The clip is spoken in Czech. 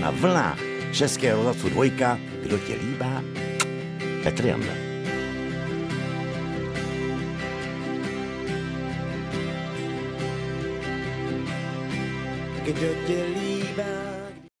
na vlnách Českého rozhlasu dvojka. Kdo tě líbá? Petr Janda. Kdo tě líbá?